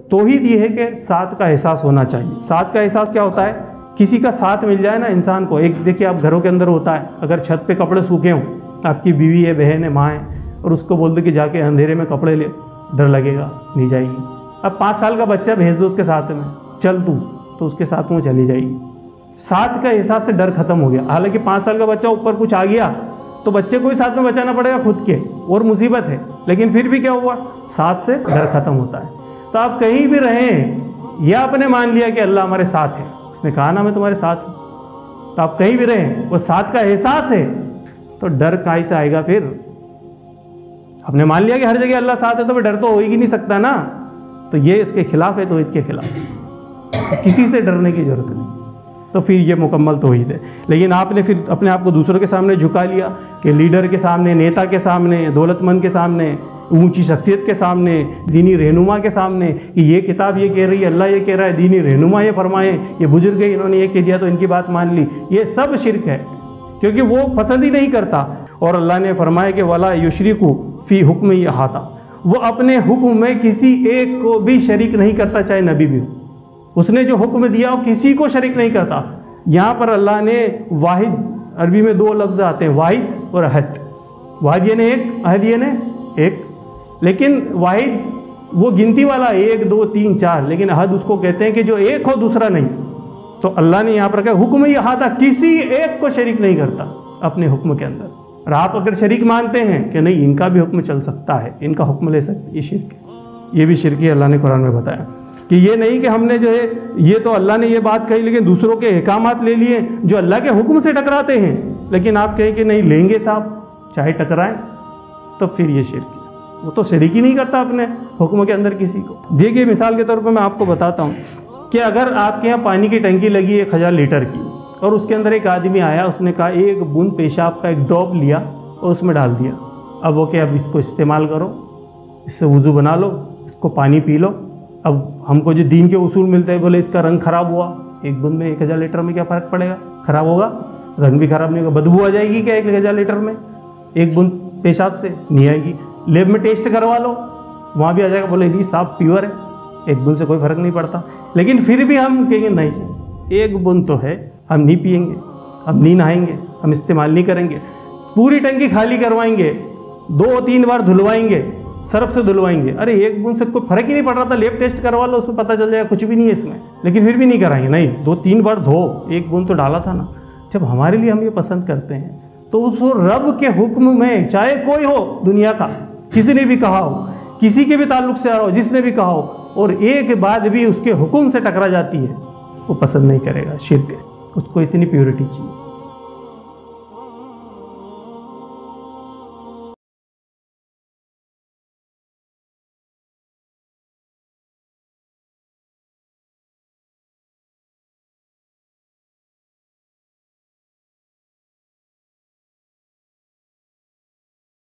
तोहीद ये है कि साथ का एहसास होना चाहिए। साथ का एहसास क्या होता है? किसी का साथ मिल जाए ना इंसान को। एक देखिए, आप घरों के अंदर होता है। अगर छत पे कपड़े सूखे हों, आपकी बीवी है, बहन है, माँ है, और उसको बोल दो कि जाके अंधेरे में कपड़े ले, डर लगेगा, नहीं जाएगी। अब पाँच साल का बच्चा भेज दो उसके साथ में, चल तू तो उसके साथ में चली जाएगी। साथ का एहसास से डर खत्म हो गया। हालाँकि पाँच साल का बच्चा ऊपर कुछ आ गया तो बच्चे को ही साथ में बचाना पड़ेगा खुद के, और मुसीबत है। लेकिन फिर भी क्या हुआ? साथ से डर खत्म होता है। तो आप कहीं भी रहें यह आपने मान लिया कि अल्लाह हमारे साथ है, उसने कहा ना मैं तुम्हारे साथ हूँ। तो आप कहीं भी रहें, वो साथ का एहसास है तो डर कहीं से आएगा फिर? आपने मान लिया कि हर जगह अल्लाह साथ है तो डर तो हो ही नहीं सकता ना। तो ये इसके खिलाफ है तो के खिलाफ। किसी से डरने की ज़रूरत नहीं। तो फिर ये मुकम्मल तोहीद है। लेकिन आपने फिर अपने आप को दूसरों के सामने झुका लिया, कि लीडर के सामने, नेता के सामने, दौलतमंद के सामने ऊँची शख्सियत के सामने, दीनी रहनुमा के सामने कि ये किताब ये कह रही है, अल्लाह ये कह रहा है, दीनी रहनुमा ये फरमाए, ये बुज़ुर्ग है, इन्होंने ये कह दिया तो इनकी बात मान ली। ये सब शिरक है, क्योंकि वो पसंद ही नहीं करता। और अल्लाह ने फरमाया कि वाला युशरिकु फ़ी हुक्म ये हाथा वो अपने हुक्म में किसी एक को भी शरीक नहीं करता, चाहे नबी भी हो। उसने जो हुक्म दिया, वो किसी को शरीक नहीं करता। यहाँ पर अल्लाह ने वाहिद, अरबी में दो लफ्ज़ आते हैं, वाहिद और अहद वाहिद ने एक, अहद ने एक लेकिन वाहिद, वो गिनती वाला एक, दो, तीन, चार, लेकिन अहद उसको कहते हैं कि जो एक हो, दूसरा नहीं। तो अल्लाह ने यहाँ पर कहा, हुक्म ही था किसी एक को शरीक नहीं करता अपने हुक्म के अंदर। और आप अगर शरीक मानते हैं कि नहीं, इनका भी हुक्म चल सकता है, इनका हुक्म ले सकते ये शिरक ये भी शिरकी अल्लाह ने कुरान में बताया। कि ये नहीं कि हमने जो है, ये तो अल्लाह ने ये बात कही, लेकिन दूसरों के अहकाम ले लिए, जो अल्लाह के हुक्म से टकराते हैं। लेकिन आप कहें कि नहीं, लेंगे साहब, चाहे टकराएँ तो फिर ये शिरक वो तो शरीक ही नहीं करता अपने हुक्म के अंदर किसी को। देखिए मिसाल के तौर पर मैं आपको बताता हूँ कि अगर आपके यहाँ पानी की टंकी लगी एक हज़ार लीटर की और उसके अंदर एक आदमी आया, उसने कहा, एक बूंद पेशाब का एक ड्रॉप लिया और उसमें डाल दिया। अब वो क्या अब इसको इस्तेमाल करो, इससे वज़ू बना लो, इसको पानी पी लो। अब हमको जो दीन के उसूल मिलते हैं, बोले इसका रंग ख़राब हुआ। एक बूंद में एक हज़ार लीटर में क्या फ़र्क पड़ेगा? ख़राब होगा? रंग भी ख़राब नहीं होगा। बदबू आ जाएगी क्या एक हज़ार लीटर में? एक बूंद पेशाब से नहीं आएगी। लेब में टेस्ट करवा लो। वहाँ भी आ जाएगा, बोले, नहीं साफ़ प्योर है। एक बूंद से कोई फ़र्क नहीं पड़ता। लेकिन फिर भी हम कहेंगे, नहीं, एक बूंद तो है, हम नहीं पियेंगे, हम नहीं नहाएँगे, हम इस्तेमाल नहीं करेंगे। पूरी टंकी खाली करवाएँगे, दो, तीन बार धुलवाएँगे, सर्फ से धुलवाएँगे। अरे, एक बूंद से कोई फ़र्क ही नहीं पड़ रहा था, लेब टेस्ट करवा लो, उसमें पता चल जाएगा, कुछ भी नहीं है इसमें। लेकिन फिर भी नहीं कराएँगे, नहीं, दो, तीन बार धो, एक बूंद तो डाला था ना। जब हमारे लिए हम ये पसंद करते हैं तो उस रब के हुक्म में, चाहे कोई हो दुनिया का किसी ने भी कहा हो, किसी के भी ताल्लुक से आ रहा हो, जिसने भी कहा हो, और एक बात भी उसके हुक्म से टकरा जाती है, वो पसंद नहीं करेगा, शिरक उसको इतनी प्योरिटी चाहिए।